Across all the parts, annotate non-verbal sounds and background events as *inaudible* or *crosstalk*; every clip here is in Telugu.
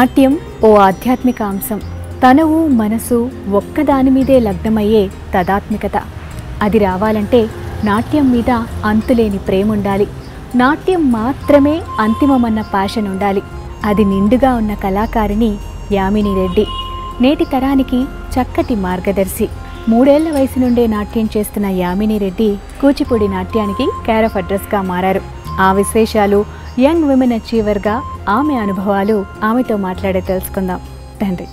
నాట్యం ఓ ఆధ్యాత్మిక అంశం. తనవు మనసు ఒక్కదాని మీదే లగ్నమయ్యే తదాత్మికత. అది రావాలంటే నాట్యం మీద అంతులేని ప్రేమ ఉండాలి నాట్యం మాత్రమే అంతిమమన్న ప్యాషన్ ఉండాలి అది నిండుగా ఉన్న కళాకారిణి యామిని రెడ్డి. నేటి తరానికి చక్కటి మార్గదర్శి. మూడేళ్ళ వయసు నుండే నాట్యం చేస్తున్న యామిని రెడ్డి కూచిపూడి నాట్యానికి క్యారఫ్ అడ్రస్గా మారారు. ఆ విశేషాలు యంగ్ విమెన్ అచీవర్గా ఆమె అనుభవాలు ఆమెతో మాట్లాడే తెలుసుకుందాం. తండ్రి.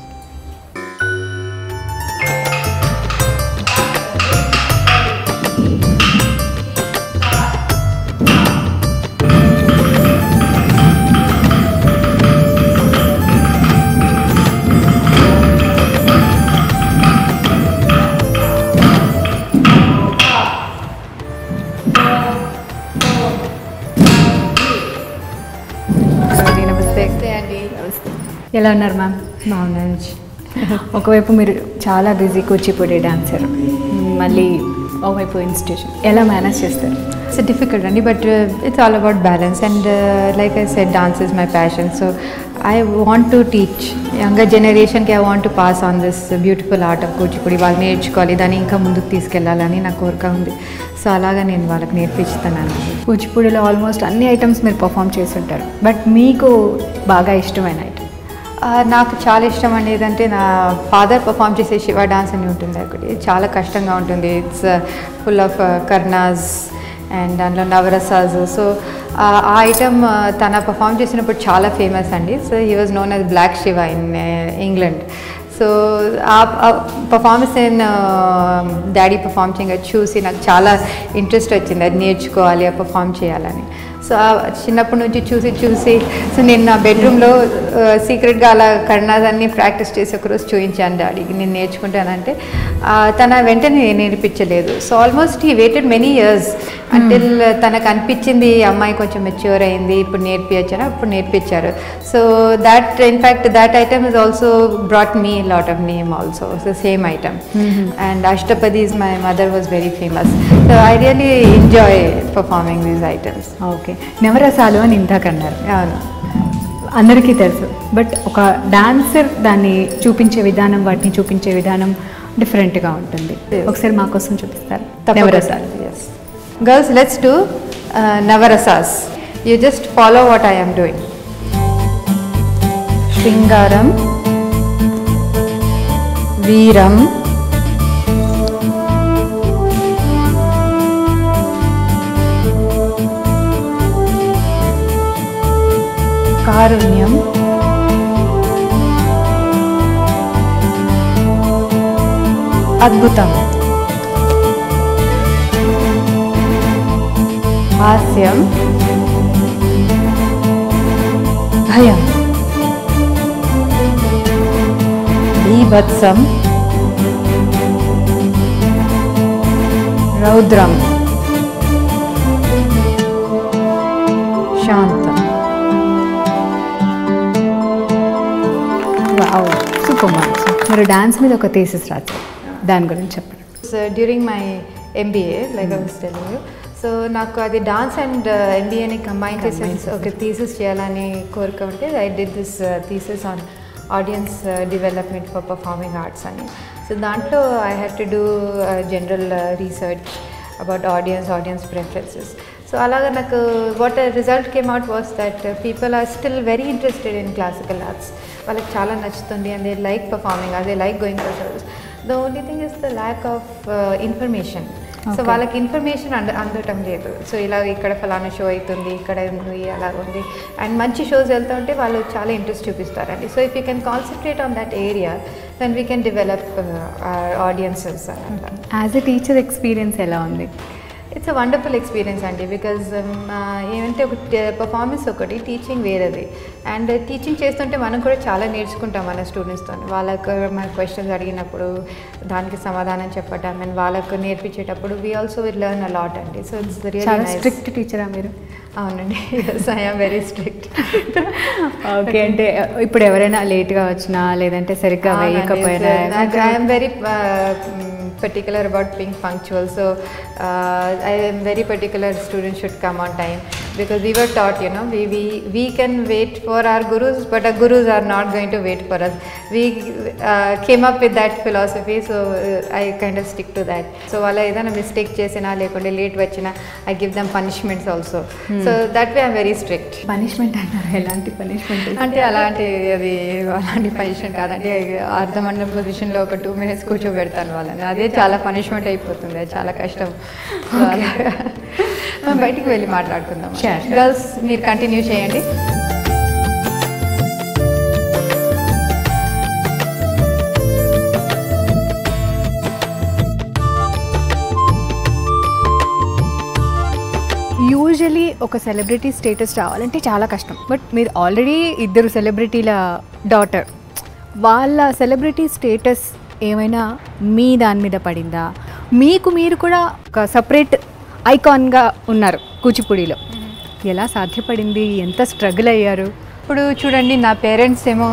ఎలా ఉన్నారు మ్యామ్? బాగున్నాను. ఒకవైపు మీరు చాలా బిజీ కూచిపూడి డాన్సర్. మళ్ళీ ఒకవైపు ఇన్స్టిట్యూషన్. ఎలా మేనేజ్ చేస్తారు? ఇట్స్ డిఫికల్ట్ అండి but it's all about balance and like I set dance is my passion so I want to teach younger జనరేషన్కి I want to pass on this beautiful art of Kuchipudi. వాళ్ళు నేర్చుకోవాలి దాన్ని ఇంకా ముందుకు తీసుకెళ్ళాలని నా కోరిక ఉంది. సో అలాగా నేను వాళ్ళకి నేర్పిస్తున్నాను. కూచిపూడిలో ఆల్మోస్ట్ అన్ని ఐటమ్స్ మీరు పర్ఫామ్ చేసి ఉంటారు. బట్ మీకు బాగా ఇష్టమైన నాకు చాలా ఇష్టం అండి. ఏదంటే నా ఫాదర్ పర్ఫామ్ చేసే శివ డాన్స్ అని ఉంటుంది ఒకటి చాలా కష్టంగా ఉంటుంది. ఇట్స్ ఫుల్ ఆఫ్ కర్నాస్ అండ్ దాంట్లో నవరసాస్ సో ఆ ఐటమ్ uh, తన పర్ఫామ్ చేసినప్పుడు చాలా ఫేమస్ అండి. So he was known as black Shiva in England so ఆ పర్ఫార్మెన్స్ నేను డాడీ పర్ఫామ్ చేయగా చూసి నాకు చాలా ఇంట్రెస్ట్ వచ్చింది. అది నేర్చుకోవాలి ఆ పర్ఫామ్ చేయాలని. సో చిన్నప్పటి నుంచి చూసి చూసి సో నేను నా బెడ్రూమ్లో సీక్రెట్గా అలా కర్ణాస్ అన్ని ప్రాక్టీస్ చేసి ఒకరోజు చూపించాను డాడీకి. నేను నేర్చుకుంటానంటే తన వెంటనే నేర్పించలేదు. సో ఆల్మోస్ట్ ఈ వెయిటెడ్ మెనీ ఇయర్స్ అంటిల్ తనకు అనిపించింది అమ్మాయి కొంచెం మెచ్యూర్ అయింది ఇప్పుడు నేర్పించారు అప్పుడు నేర్పించారు. So that in fact that item is also brought me lot of name also so same item and Ashtapadi is my mother was very famous so I really enjoy performing these items okay నవరసాలు అని ఇందాక అన్నారు అందరికీ తెలుసు బట్ ఒక డాన్సర్ దాన్ని చూపించే విధానం వాటిని చూపించే విధానం డిఫరెంట్గా ఉంటుంది. ఒకసారి మా కోసం చూపిస్తారు. నవరసాలు. Girls, let's do uh, Navarasas. You just follow what I am doing. कारुण्यम। अद्भुतम। हास्यम। भयम। बीभत्सम। रौद्रम। शांत మార్క్స్ మీరు డాన్స్ మీద ఒక థీసిస్ రాశారు. దాని గురించి చెప్పండి. During my MBA like I was telling so నాకు అది డాన్స్ అండ్ ఎంబీఏని కంబైన్ చేసి ఒక థీసిస్ చేయాలని కోరిక ఉంటే I did this thesis on audience development for performing arts అని. సో దాంట్లో I have to do general research about audience audience preferences so అలాగా నాకు what result came out was that people are still very interested in classical arts వాళ్ళకి చాలా నచ్చుతుంది అండ్ దే లైక్ పర్ఫార్మింగ్ అదే like going for shows the only thing is the lack of information so. వాళ్ళకి ఇన్ఫర్మేషన్ అంద అందటం లేదు. సో ఇలా ఇక్కడ ఫలానా షో అవుతుంది ఇక్కడ ఉంది అలా ఉంది. అండ్ మంచి షోస్ వెళ్తూ ఉంటే వాళ్ళు చాలా ఇంట్రెస్ట్ చూపిస్తారండి. So if you can concentrate on that area then we can develop audiences as a teacher experience ఎలా ఉంది? ఇట్స్ అ వండర్ఫుల్ ఎక్స్పీరియన్స్ అండి బికాజ్ ఏమంటే ఒక పర్ఫార్మెన్స్ ఒకటి టీచింగ్ వేరేది. అండ్ టీచింగ్ చేస్తుంటే మనం కూడా చాలా నేర్చుకుంటాం మన స్టూడెంట్స్తో వాళ్ళకు మన క్వశ్చన్స్ అడిగినప్పుడు దానికి సమాధానం చెప్పడం అండ్ వాళ్ళకు నేర్పించేటప్పుడు we also will learn a lot అండి సో ఇట్స్ చాలా రియల్లీ స్ట్రిక్ట్ టీచరా మీరు? అవునండి. ఐఎమ్ వెరీ స్ట్రిక్ట్ ఓకే అంటే ఇప్పుడు ఎవరైనా లేట్గా వచ్చినా లేదంటే సరిగ్గా వేయకపోయినా I'm very particular about being punctual. So uh, I am very particular students should come on time because we were taught, you know, we, we, we can wait for our gurus, but our gurus are not going to wait for us. We uh, came up with that philosophy, so uh, I kind of stick to that. So వాళ్ళ ఏదైనా మిస్టేక్ చేసినా లేకుంటే లేట్ వచ్చినా I give them punishments also so that way I'm very strict punishment అన్నారు ఎలాంటి పనిష్మెంట్ అంటే అలాంటి అది అలాంటి పనిష్మెంట్ కాదంటే అర్ధమండలం పొజిషన్లో ఒక టూ మినిట్స్ కూర్చోబెడతాను వాళ్ళని అదే చాలా పనిష్మెంట్ అయిపోతుంది అది చాలా కష్టం మనం బయటికి వెళ్ళి మాట్లాడుకుందాం. గర్ల్స్ మీరు కంటిన్యూ చేయండి. యూజువలీ ఒక సెలబ్రిటీ స్టేటస్ రావాలంటే చాలా కష్టం. బట్ మీరు ఆల్రెడీ ఇద్దరు సెలబ్రిటీల డాటర్ వాళ్ళ సెలబ్రిటీ స్టేటస్ ఏమైనా మీ దాని మీద పడిందా? మీకు మీరు కూడా ఒక సపరేట్ ఐకాన్గా ఉన్నారు కూచిపూడిలో. ఎలా సాధ్యపడింది? ఎంత స్ట్రగుల్ అయ్యారు? ఇప్పుడు చూడండి నా పేరెంట్స్ ఏమో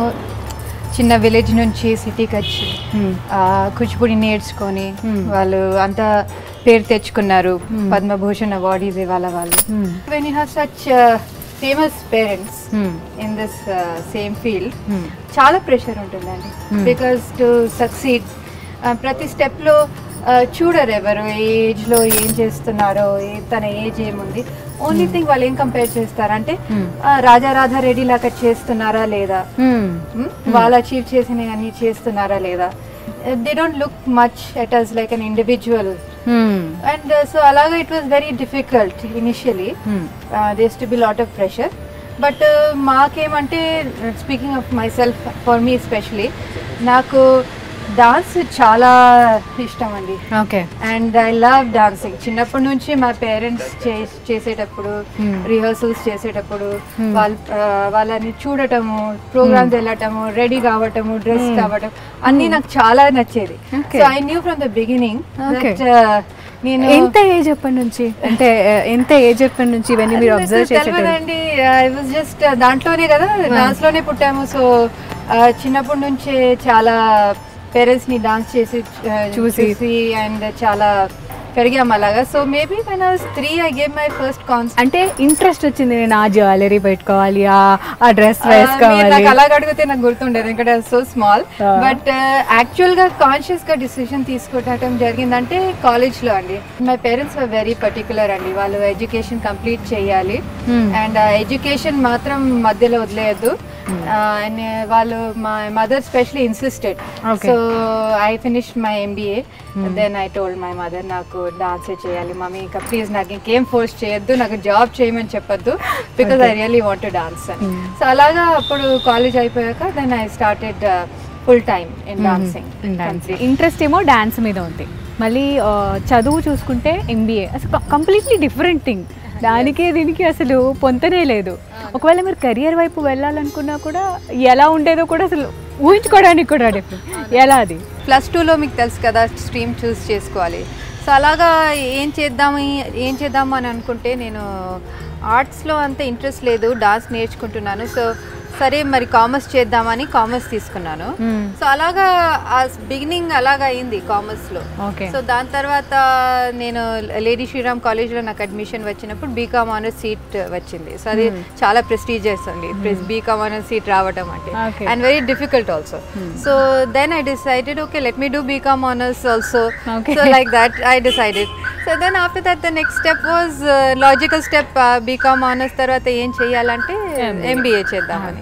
చిన్న విలేజ్ నుంచి సిటీకి వచ్చి కూచిపూడి నేర్చుకొని. వాళ్ళు అంతా పేరు తెచ్చుకున్నారు. పద్మభూషణ్ అవార్డీస్ ఇవాళ వాళ్ళు. Hmm. When you have such famous parents in this same field చాలా ప్రెషర్ ఉంటుందండి. బికాస్ టు సక్సీడ్ ప్రతి స్టెప్లో చూడరు ఎవరు ఏ ఏజ్లో ఏం చేస్తున్నారో తన ఏజ్ ఏముంది. ఓన్లీ థింగ్ వాళ్ళు ఏం కంపేర్ చేస్తారంటే Hmm. ఆ, రాజా రాధా రెడ్డి లాగా చేస్తున్నారా లేదా? Hmm? వాళ్ళు అచీవ్ చేసిన అన్ని చేస్తున్నారా లేదా? They don't look much at us like an individual and so అలాగా it was very difficult initially there's to be lot of pressure but మాకేమంటే speaking of myself for me especially నాకు డాన్స్ చాలా ఇష్టం అండి okay. And I love dancing. చిన్నప్పటి నుంచి మా పేరెంట్స్ చేసేటప్పుడు Hmm. రిహర్సల్స్ చేసేటప్పుడు వాళ్ళ ఆ, వాళ్ళని చూడటము ప్రోగ్రామ్స్ వెళ్ళటము రెడీ కావటము డ్రెస్ కావటం అన్నీ నాకు చాలా నచ్చేది. So I knew from the beginning. నేను ఎంత ఏజ్ ఎప్పటి నుంచి? అంటే uh, ఎంత ఏజ్ ఎప్పటి నుంచి ఇవన్నీ మీరు అబ్జర్వ్ తెలియదండి. ఐ వాజ్ జస్ట్ దాంట్లోనే కదా డాన్స్లోనే పుట్టాము. సో చిన్నప్పటి నుంచే చాలా పేరెంట్స్ని డాన్స్ చేసి ఆ, చూసి. చూసి అండ్ చాలా పెరిగాము అలాగా. So maybe when I was three I gave my first concert అంటే ఇంట్రెస్ట్ వచ్చింది నేను ఆ జ్యువెలరీ పెట్టుకోవాలి ఆ డ్రెస్ వేసుకోవాలి. నాకు అలాగ అడిగితే నాకు గుర్తుండేది ఎందుకంటే సో స్మాల్. బట్ యాక్చువల్గా కాన్షియస్గా డిసిషన్ తీసుకోవటం జరిగిందంటే కాలేజ్లో అండి మై పేరెంట్స్ వెరీ పర్టికులర్ అండి. వాళ్ళు ఎడ్యుకేషన్ కంప్లీట్ చేయాలి. Hmm. అండ్ ఆ ఎడ్యుకేషన్ మాత్రం మధ్యలో వదిలేయద్దు. అండ్ వాళ్ళు మా mother specially insisted. So I finish my MBA then I told my mother నాకు డాన్సే చేయాలి మమ్మీ ఇంకా ప్లీజ్ నాకు ఇంకేం ఫోర్స్ చేయొద్దు నాకు జాబ్ చేయమని చెప్పొద్దు because I really want to dance అని. సో అలాగా అప్పుడు కాలేజ్ అయిపోయాక then I started full time in dancing interest ఏమో డాన్స్ మీద ఉంది. మళ్ళీ ఆ, చదువు చూసుకుంటే ఎంబీఏ అసలు కంప్లీట్లీ డిఫరెంట్ థింగ్ దానికే దీనికి అసలు పొంతనే లేదు. ఒకవేళ మీరు కెరియర్ వైపు వెళ్ళాలనుకున్నా కూడా ఎలా ఉండేదో కూడా అసలు ఊహించుకోవడానికి కూడా డిఫరెంట్ ఎలా అది? ప్లస్ టూలో మీకు తెలుసు కదా స్ట్రీమ్ చూస్ చేసుకోవాలి. సో అలాగా ఏం చేద్దాము ఏం చేద్దాము అని అనుకుంటే నేను ఆర్ట్స్లో అంత ఇంట్రెస్ట్ లేదు డాన్స్ నేర్చుకుంటున్నాను. సో సరే మరి కామర్స్ చేద్దామని కామర్స్ తీసుకున్నాను. సో అలాగా ఆ బిగినింగ్ అలాగా అయింది కామర్స్లో ఓకే సో దాని తర్వాత నేను లేడీ శ్రీరామ్ కాలేజ్లో నాకు అడ్మిషన్ వచ్చినప్పుడు బీకామ్ ఆనర్స్ సీట్ వచ్చింది. సో అది చాలా ప్రెస్టీజియస్ అండి బీకామ్ ఆనర్స్ సీట్ రావడం అంటే. And very difficult also so then I decided okay let me do B Com honours also. So like that I decided so then after that the next step was logical step B Com honours తర్వాత ఏం చేయాలంటే. ఎంబీఏ చేద్దామని.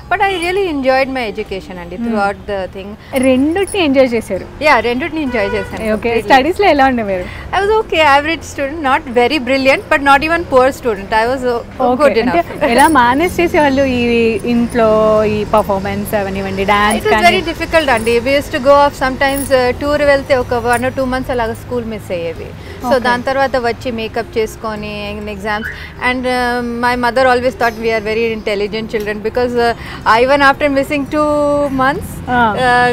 But I really enjoyed my education అండి త్రూ అవుట్ ద థింగ్ రెండుని ఎంజాయ్ చేశారు యా రెండింటిని ఎంజాయ్ చేశాను ఓకే completely. స్టడీస్లో ఎలా ఉండే మీరు I was okay, average student, not very brilliant, but not even poor student. I was uh, good Okay. అంటే enough. ఎలా *laughs* మేనేజ్ చేసేవాళ్ళు ఈ ఇంట్లో ఈ పర్ఫార్మెన్స్ అవనివ్వండి It డాన్స్ was కానీ very difficult అండి we used to go off sometimes tour వెళ్తే ఒక వన్ ఆర్ టూ మంత్స్ అలాగా స్కూల్ మిస్ అయ్యేవి సో. దాని తర్వాత వచ్చి మేకప్ చేసుకొని exams and my mother always thought we are very intelligent children because even after missing two months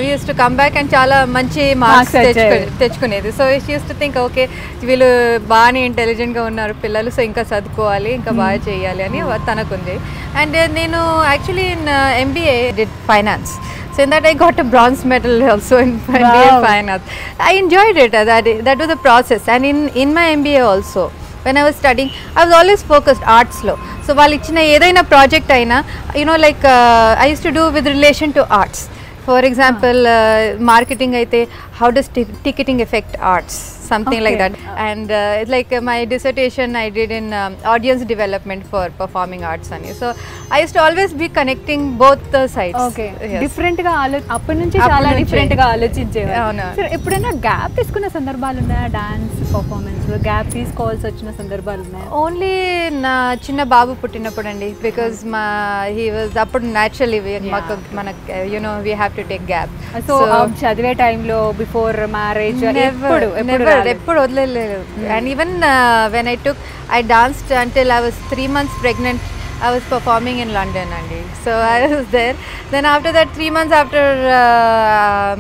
used to come back and చాలా మంచి Marks marks. తెచ్చుకునేది so used to think okay వీళ్ళు బాగానే ఇంటెలిజెంట్గా ఉన్నారు పిల్లలు సో ఇంకా చదువుకోవాలి ఇంకా బాగా చేయాలి అని తనకుంది అండ్ నేను actually in MBA did finance So in that I got a bronze medal also in *laughs* Wow. BA fine arts. I enjoyed it. uh, that that was the process. And in in my MBA also. When I was studying I was always focused ఆర్ట్స్లో so వాళ్ళు ఇచ్చిన ఏదైనా ప్రాజెక్ట్ అయినా you know like I used to do with relation to arts for example marketing అయితే how does ticketing effect arts like Okay. That and it's like my dissertation I did in audience development for performing arts అని so I used to always be connecting both the sides okay డిఫరెంట్గా ఆలో అప్పటి నుంచి అప్పటి చాలా నుంచే. డిఫరెంట్గా ఆలోచించేవారు. అవును. సరే ఎప్పుడైనా గ్యాప్ తీసుకున్న సందర్భాలు ఉన్నాయా? డాన్స్ పర్ఫార్మెన్స్ గ్యాప్ తీసుకోవాల్సి వచ్చిన సందర్భాలు ఉన్నాయా? ఓన్లీ నా చిన్న బాబు పుట్టినప్పుడు అండి బికాజ్ మా హీ వాజ్ అప్పుడు న్యాచురల్లీ మాకు మనకు you know we have to take gap so చదివే టైంలో బిఫోర్ మ్యారేజ్ ఎప్పుడు ఎప్పుడు? ఎప్పుడు వదిలేదు and even when I took I danced until I was three months pregnant I was performing in London అండి so I was there then after that three months after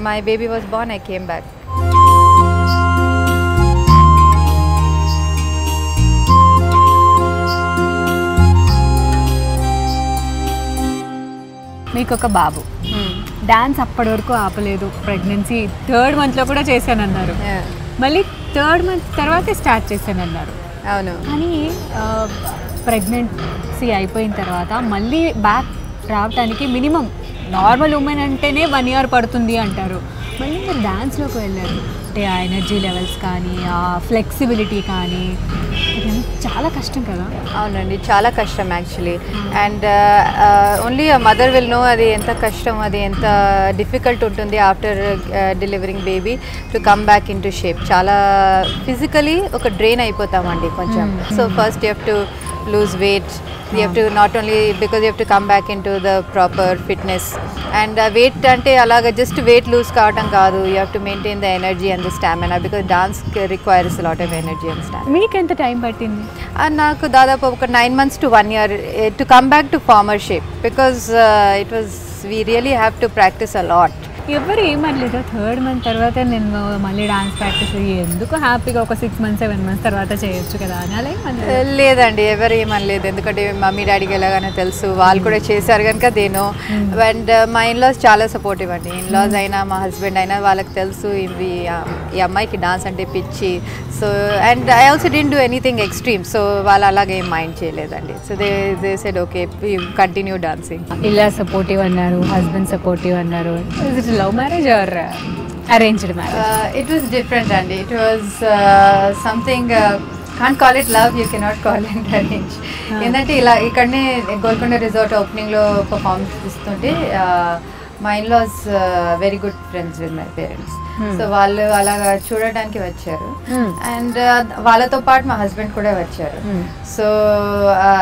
my baby was born I came back మీకు ఒక బాబు. డాన్స్ అప్పటి వరకు ఆపలేదు. ప్రెగ్నెన్సీ థర్డ్ మంత్లో కూడా చేశానన్నారు. మళ్ళీ థర్డ్ మంత్ తర్వాతే స్టార్ట్ చేశానన్నారు. అవును. కానీ ప్రెగ్నెన్సీ అయిపోయిన తర్వాత మళ్ళీ బ్యాక్ రావడానికి మినిమం నార్మల్ ఉమెన్ అంటేనే వన్ ఇయర్ పడుతుంది అంటారు. మళ్ళీ మీరు డ్యాన్స్లోకి వెళ్ళారు. అంటే ఆ ఎనర్జీ లెవెల్స్ కానీ ఆ ఫ్లెక్సిబిలిటీ కానీ చాలా కష్టం కదా? అవునండి చాలా కష్టం actually and only mother will know అది ఎంత కష్టం అది ఎంత డిఫికల్ట్ ఉంటుంది after delivering baby to come back into shape చాలా ఫిజికలీ ఒక డ్రైన్ అయిపోతామండి కొంచెం. So first you have to lose weight you have to not only because you have to come back into the proper fitness and weight అంటే అలాగ జస్ట్ వెయిట్ లూజ్ కావటం కాదు. You have to maintain the energy and the stamina because dance requires lot of energy and stamina మీకు ఎంత టైం పట్టింది? నాకు దాదాపు ఒక nine months to one year to come back to former shape because it was we really have to practice a lot ఎవరు ఏమనలేదు? థర్డ్ మంత్ తర్వాత నేను మళ్ళీ డాన్స్ ప్రాక్టీస్ ఎందుకు హ్యాపీగా ఒక సిక్స్ మంత్స్ సెవెన్ మంత్స్ తర్వాత చేయొచ్చు కదా అని అలా. లేదండి ఎవరు ఏమనలేదు. ఎందుకంటే మమ్మీ డాడీకి ఎలాగానే తెలుసు. వాళ్ళు కూడా చేశారు కనుక దేనో అండ్ మా ఇన్లాస్ చాలా సపోర్టివ్ అండి. ఇన్లాస్ అయినా మా హస్బెండ్ అయినా వాళ్ళకి తెలుసు. ఇవి ఈ అమ్మాయికి డాన్స్ అంటే పిచ్చి. So and I also didn't do anything extreme so వాళ్ళు అలాగే మైండ్ చేయలేదండి. So they they said okay continue dancing ఇలా సపోర్టివ్ అన్నారు హస్బెండ్ సపోర్టివ్ అన్నారు. Love marriage or arranged marriage it was different అండి it was something can't call it love you cannot call it arrange ఏంటంటే ఇలా ఇక్కడనే గోల్కొండ రిసార్ట్ ఓపెనింగ్లో పర్ఫార్మెన్స్ ఇస్తుంటే మా in laws very good friends with my parents so వాళ్ళు అలాగా చూడడానికి వచ్చారు. Hmm. అండ్ వాళ్ళతో పాటు మా హస్బెండ్ కూడా వచ్చారు. Hmm. సో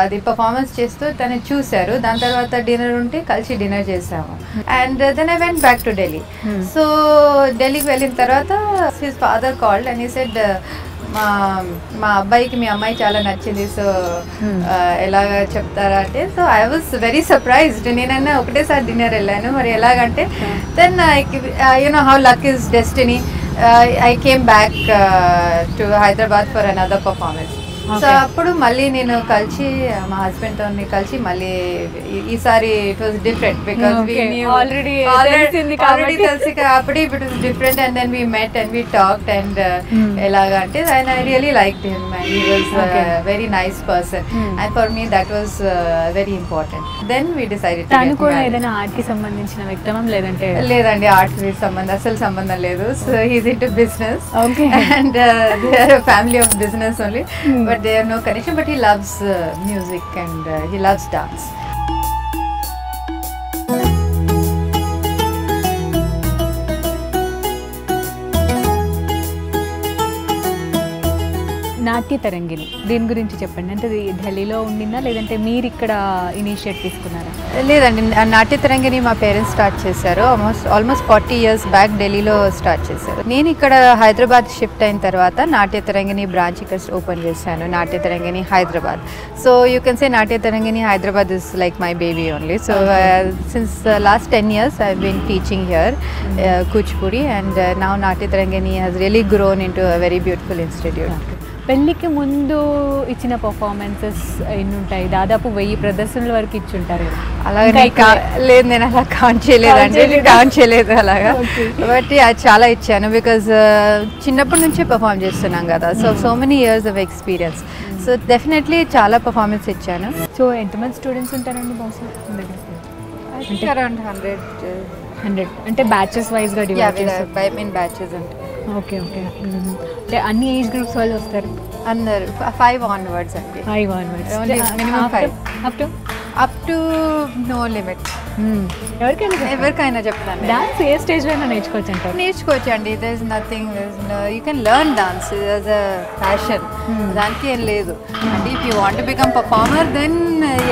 అది పర్ఫార్మెన్స్ చేస్తూ తను చూశారు. దాని తర్వాత డిన్నర్ ఉంటే కలిసి డిన్నర్ చేసాము and then I went back to Delhi. So ఢిల్లీకి వెళ్ళిన తర్వాత his father called and he said మా మా అబ్బాయికి మీ అమ్మాయి చాలా నచ్చింది. So Hmm. ఎలాగ చెప్తారా అంటే so I was very surprised నేనన్నా ఒకటేసారి డిన్నర్ వెళ్ళాను. మరి ఎలాగంటే then you know how luck is destiny I came back to Hyderabad for another performance so. అప్పుడు మళ్ళీ నేను కలిసి మా హస్బెండ్తో కలిసి మళ్ళీ ఈ- ఈసారి it was different because already. తెలిసి కాబట్టి it was different and then we met and we talked and. ఎలాగా అంటే and I really like him and he was. Very nice person. And for me that was very important then we decided తను కూడా ఏదైనా ఆర్ట్కి సంబంధించిన వ్యక్తమం లేదంటే లేదండి ఆర్ట్ సంబంధం అసలు సంబంధం లేదు so he's into business they are a family of business only Hmm. But they have no connection but he loves uh, music and uh, he loves dance Natya Tarangini. దీని గురించి చెప్పండి. అంటే ఢిల్లీలో ఉండిందా? లేదంటే మీరు ఇక్కడ ఇనిషియేట్ తీసుకున్నారా? లేదండి. నాట్య తరంగిణి మా పేరెంట్స్ స్టార్ట్ చేశారు. Almost almost forty years back ఢిల్లీలో స్టార్ట్ చేశారు. నేను ఇక్కడ హైదరాబాద్ షిఫ్ట్ అయిన తర్వాత నాట్య తరంగిణి బ్రాంచ్ ఇక్కడ ఓపెన్ చేశాను. Natya Tarangini Hyderabad. So you can say Natya Tarangini Hyderabad is like my baby only so since last ten years I been teaching here Kuchipudi and now Natya Tarangini has really grown into a very beautiful institute పెళ్ళికి ముందు ఇచ్చిన పర్ఫార్మెన్సెస్ ఎన్ని ఉంటాయి దాదాపు వెయ్యి ప్రదర్శనల వరకు ఇచ్చి ఉంటారు కదా. అలాగే లేదు నేను అలా కౌంట్ చేయలేదండి చేయలేదా? కౌంట్ చేయలేదు. అలాగా. బట్ అది చాలా ఇచ్చాను బికాజ్ చిన్నప్పటి నుంచే పర్ఫామ్ చేస్తున్నాం కదా. So so many years of experience so definitely చాలా పర్ఫార్మెన్స్ ఇచ్చాను. సో ఎంతమంది స్టూడెంట్స్ ఉంటారండి బహుశా అంటే అరౌండ్ హండ్రెడ్ హండ్రెడ్ అంటే బ్యాచెస్ వైజ్గా డివైడ్ చేస్తారు. బై మీన్ బ్యాచెస్ ఉంటాయి. Okay okay. అంటే అన్ని ఏజ్ గ్రూప్స్ వాళ్ళు వస్తారు. అందరు. ఫైవ్ ఆన్వర్డ్స్ అండి. Five onwards minimum five. Up to up to no limit ఎవరికైనా ఎవరికైనా చెప్తాను. డాన్స్ ఏ స్టేజ్లో అయినా నేర్చుకోవచ్చు అంటారు. నేర్చుకోవచ్చు అండి. There is nothing you can learn dance as a passion దానికి ఏం లేదు. అంటే if you want become performer then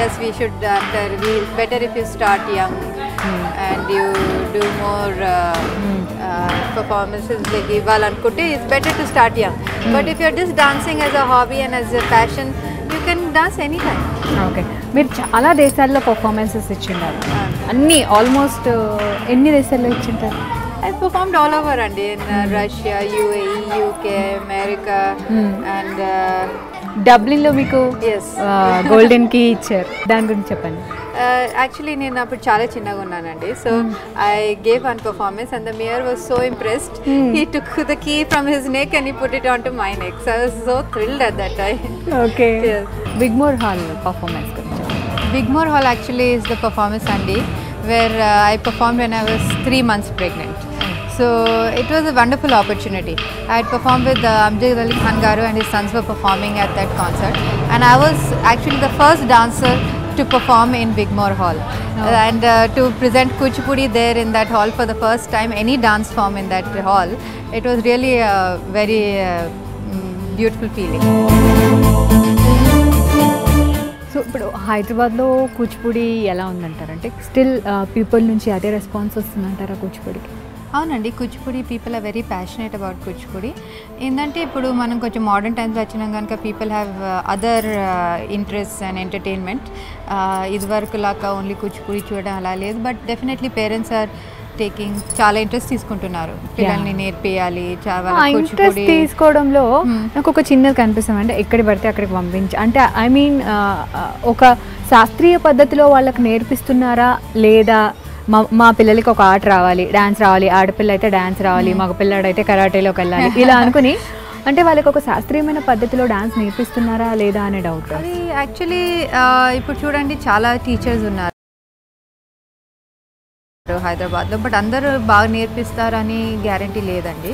yes we should అంటారు better if you start young and you do more performances like ఇవ్వాలనుకుంటే it's better to start young but if you're just dancing as a hobby and as a passion you can dance any time okay మీరు చాలా దేశాల్లో పర్ఫార్మెన్సెస్ ఇచ్చిండారు. అన్నీ ఆల్మోస్ట్ ఎన్ని దేశాల్లో ఇచ్చింటారు? All over and in uh, Russia, UAE, UK, America, and uh, డబ్లిన్లో మీకు yes. గోల్డెన్కి ఇచ్చారు. దాని గురించి చెప్పండి. Uh, actually, నేను అప్పుడు చాలా చిన్నగా ఉన్నానండి so I gave one performance and the mayor was so impressed he took the key from his neck and he put it on to my neck so I was so thrilled at that time okay Yes. Wigmore hall performance Hall actually is the performance Sunday where uh, I performed when I was three months pregnant. So it was a wonderful opportunity. I had performed with uh, Amjad Ali Khan Garu and his sons were performing at that concert. And I was actually the first dancer to perform in Bigmore Hall. And uh, to present Kuchipudi there in that hall for the first time, any dance form in that hall, it was really a very uh, mm, beautiful feeling. So ఇప్పుడు హైదరాబాద్లో కూచిపూడి ఎలా ఉందంటారు అంటే స్టిల్ పీపుల్ నుంచి అదే రెస్పాన్స్ వస్తుందంటారా కూచిపూడికి అవునండి Kuchipudi people are very passionate about Kuchipudi. ఏంటంటే ఇప్పుడు మనం కొంచెం మోడర్న్ టైమ్స్ వచ్చినాం కనుక people have other interest and entertainment ఇదివరకు లాగా ఓన్లీ కూచిపూడి చూడడం అలా లేదు. But definitely parents are taking చాలా ఇంట్రెస్ట్ తీసుకుంటున్నారు. పిల్లల్ని నేర్పియాలి చాలా ఇంట్రెస్ట్ తీసుకోవడంలో Hmm. నాకు ఒక చిన్నది కనిపిస్తుంది. అంటే ఎక్కడి పడితే అక్కడికి పంపించి అంటే ఐ మీన్ ఒక శాస్త్రీయ పద్ధతిలో వాళ్ళకి నేర్పిస్తున్నారా లేదా మా మా పిల్లలకి ఒక ఆట రావాలి డాన్స్ రావాలి ఆడపిల్ల అయితే డాన్స్ రావాలి మగ పిల్లాడైతే కరాటేలోకి వెళ్ళాలి ఇలా *laughs* అనుకుని అంటే వాళ్ళకి ఒక శాస్త్రీయమైన పద్ధతిలో డాన్స్ నేర్పిస్తున్నారా లేదా అనే డౌట్ అది యాక్చువల్లీ ఇప్పుడు చూడండి చాలా టీచర్స్ ఉన్నారు. హైదరాబాద్లో బట్ అందరూ బాగా నేర్పిస్తారని గ్యారంటీ లేదండి.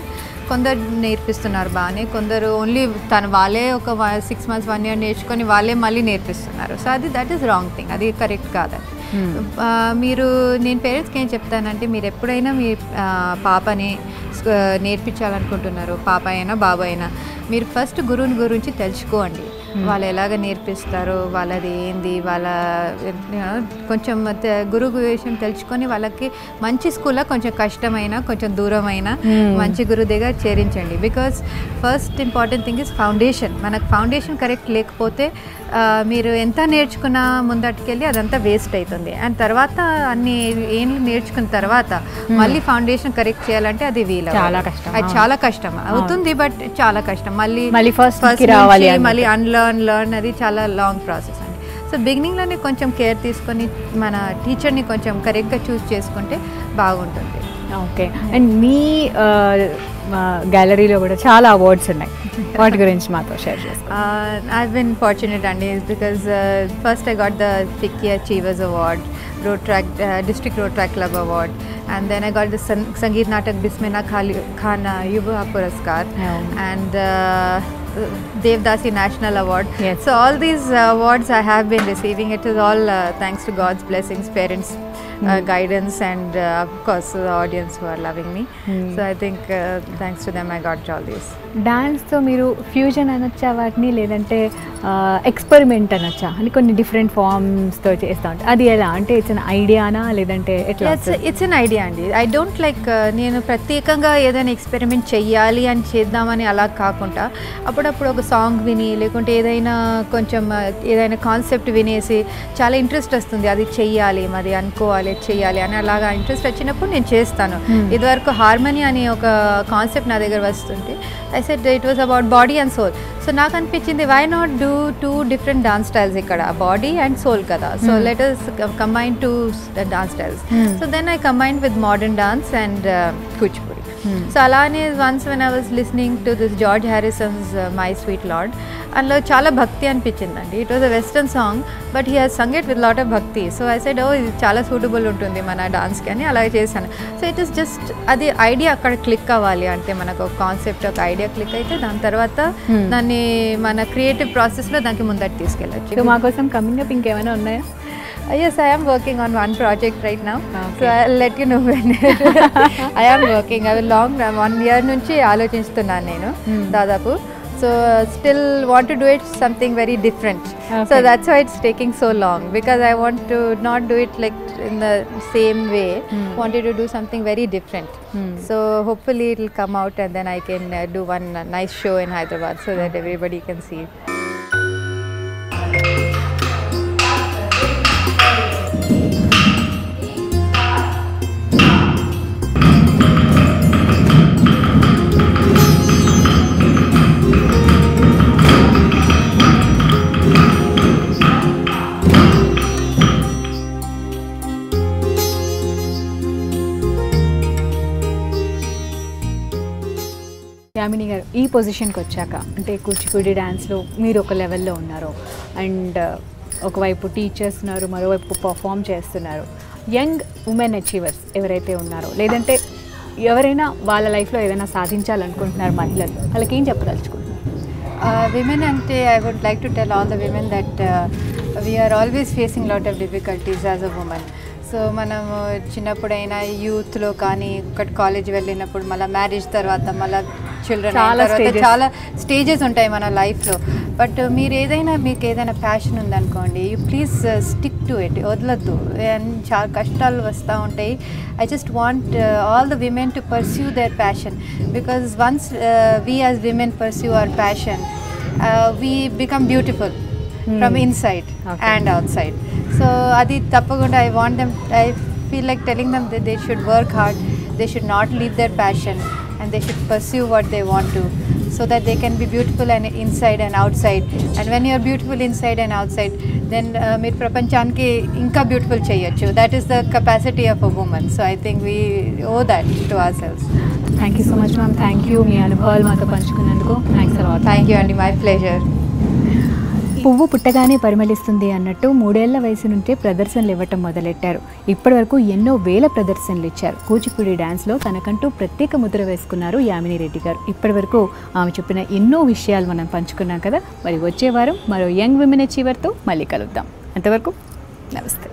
కొందరు నేర్పిస్తున్నారు బాగానే కొందరు ఓన్లీ తను వాళ్ళే ఒక సిక్స్ మంత్స్ వన్ ఇయర్ నేర్చుకొని వాళ్ళే మళ్ళీ నేర్పిస్తున్నారు. సో అది దట్ ఈస్ రాంగ్ థింగ్ అది కరెక్ట్ కాదండి. మీరు నేను పేరెంట్స్కి ఏం చెప్తానంటే మీరు ఎప్పుడైనా మీ పాపని నేర్పించాలనుకుంటున్నారు పాప అయినా బాబు అయినా మీరు ఫస్ట్ గురువుని గురించి తెలుసుకోండి. వాళ్ళు ఎలాగ నేర్పిస్తారు వాళ్ళది ఏంది వాళ్ళ కొంచెం గురువు విషయం తెలుసుకొని వాళ్ళకి మంచి స్కూల్లో కొంచెం కష్టమైన కొంచెం దూరమైన Hmm. మంచి గురువు దగ్గర చేరించండి. Because first important thing is foundation మనకు ఫౌండేషన్ కరెక్ట్ లేకపోతే మీరు ఎంత నేర్చుకున్నా ముందటికెళ్ళి అదంతా వేస్ట్ అవుతుంది అండ్ తర్వాత అన్ని ఏండ్లు నేర్చుకున్న తర్వాత మళ్ళీ ఫౌండేషన్ కరెక్ట్ చేయాలంటే అది వీలు చాలా కష్టం, అది. చాలా కష్టం. అవుతుంది బట్ చాలా కష్టం. మళ్ళీ మళ్ళీ రావాలి నుంచి అన్నట్టు. మళ్ళీ అన్లర్న్ లర్న్ అది చాలా లాంగ్ ప్రాసెస్ అండి. సో బిగినింగ్లోనే కొంచెం కేర్ తీసుకొని మన టీచర్ని కొంచెం కరెక్ట్గా చూస్ చేసుకుంటే బాగుంటుంది. ఓకే అండ్ మీ గ్యాలరీలో కూడా చాలా అవార్డ్స్ ఉన్నాయి. వాటి గురించి మాతో షేర్ చేసుకో. ఐ బిన్ ఫార్చునేట్ అండి because first I got the FICCI achievers award road track district road track club award and then I got the Sangeet Natak Bismillah Khan Yuva Puraskar Yeah. and uh, Devdasi National Award. Yes. So all these uh, awards I have been receiving. It is all uh, thanks to God's blessings, parents. Uh, guidance and uh, of course the audience who are loving me. Hmm. So I think uh, thanks to them I got all. డాన్స్తో మీరు ఫ్యూజన్ అనొచ్చా? వాటిని లేదంటే ఎక్స్పెరిమెంట్ అనొచ్చా? అని కొన్ని డిఫరెంట్ ఫార్మ్స్తో చేస్తూ ఉంటాయి అది ఎలా? అంటే ఇట్స్ అన్ ఐడియానా లేదంటే ఎట్లా ఇట్స్ ఎన్ ఐడియా అండి. ఐ డోంట్ లైక్ నేను ప్రత్యేకంగా ఏదైనా ఎక్స్పెరిమెంట్ చెయ్యాలి అని చేద్దామని అలా కాకుండా అప్పుడు అప్పుడప్పుడు ఒక సాంగ్ విని లేకుంటే ఏదైనా కొంచెం ఏదైనా కాన్సెప్ట్ వినేసి చాలా ఇంట్రెస్ట్ వస్తుంది. అది చెయ్యాలి మరి అనుకోవాలి చెయ్యాలి అని అలాగా ఇంట్రెస్ట్ వచ్చినప్పుడు నేను చేస్తాను Hmm. ఇదివరకు హార్మనీ అనే ఒక కాన్సెప్ట్ నా దగ్గర వస్తుంటే I said it was about body and soul so నాకు అనిపించింది why not do two different dance styles ఇక్కడ బాడీ అండ్ సోల్ కదా so. Let us combine two dance styles. So then I combine with modern dance and Kuchipudi. So అలానే once when I was listening to this George Harrison's my sweet lord అందులో చాలా భక్తి అనిపించిందండి. It was a western song but he has sung it with lot of bhakti so I said oh ఇది చాలా సూటబుల్ ఉంటుంది మన డాన్స్కి అని అలాగే చేశాను. సో ఇట్ ఇస్ జస్ట్ అది ఐడియా అక్కడ క్లిక్ అవ్వాలి అంటే మనకు ఒక కాన్సెప్ట్ ఒక ఐడియా క్లిక్ అయితే దాని తర్వాత Hmm. దాన్ని మన క్రియేటివ్ ప్రాసెస్లో దానికి ముందటి తీసుకెళ్ళచ్చు. మా కోసం కమింగ్ అప్ ఇంకేమైనా ఉన్నాయా? Yes, I am working on one project right now. So Okay. I'll let you know when. *laughs* I am working. I will long one year నుంచి ఆలోచిస్తున్నాను నేను Hmm. దాదాపు so still want to do it something very different so. That's why it's taking so long because I want to not do it like in the same way. Wanted to do something very different. So hopefully it will come out and then I can do one nice show in Hyderabad so that everybody can see పొజిషన్కి వచ్చాక అంటే కూచిపూడి డ్యాన్స్లో మీరు ఒక లెవెల్లో ఉన్నారు. అండ్ uh, ఒకవైపు టీచర్స్ ఉన్నారు మరోవైపు పర్ఫామ్ చేస్తున్నారు. యంగ్ ఉమెన్ అచీవర్స్ ఎవరైతే ఉన్నారో లేదంటే ఎవరైనా వాళ్ళ లైఫ్లో ఏదైనా సాధించాలనుకుంటున్నారు మహిళలు వాళ్ళకి ఏం చెప్పదలుచుకుంటున్నారు? విమెన్ అంటే I would like to tell all the women that we are always facing lot of difficulties as a woman so మనము చిన్నప్పుడైనా యూత్లో కానీ ఒకటి కాలేజ్ వెళ్ళినప్పుడు మళ్ళీ మ్యారేజ్ తర్వాత మళ్ళీ చిల్డ్రన్ చాలా స్టేజెస్ ఉంటాయి మన లైఫ్లో బట్ మీరు ఏదైనా మీకు ఏదైనా ప్యాషన్ ఉందనుకోండి you please stick to it వదలొద్దు. And చాలా కష్టాలు వస్తూ ఉంటాయి. I just want all the women to pursue their passion because once we as women pursue our passion we become beautiful from. Inside. And out side so అది తప్పకుండా I want them I feel like telling them they should work hard they should not leave their passion and they should pursue what they want to so that they can be beautiful and inside and outside and when you're beautiful inside and outside then మీరు ప్రపంచానికి ఇంకా బ్యూటిఫుల్ చేయొచ్చు. That is the capacity of a woman so I think we owe that to our selves thank you so much ma'am thank you మీ అనుభవాలు మాతో పంచుకున్నందుకు thanks a lot thank you అండి మై ప్లెజర్ పువ్వు పుట్టగానే పరిమళిస్తుంది అన్నట్టు మూడేళ్ళ వయసు నుంచే ప్రదర్శనలు ఇవ్వటం మొదలెట్టారు. ఇప్పటివరకు ఎన్నో వేల ప్రదర్శనలు ఇచ్చారు. కూచిపూడి డ్యాన్స్లో తనకంటూ ప్రత్యేక ముద్ర వేసుకున్నారు యామిని రెడ్డి గారు ఇప్పటివరకు ఆమె చెప్పిన ఎన్నో విషయాలు మనం పంచుకున్నాం కదా. మరి వచ్చే వారం మరో యంగ్ విమెన్ అచీవర్తో మళ్ళీ కలుద్దాం. అంతవరకు నమస్తే.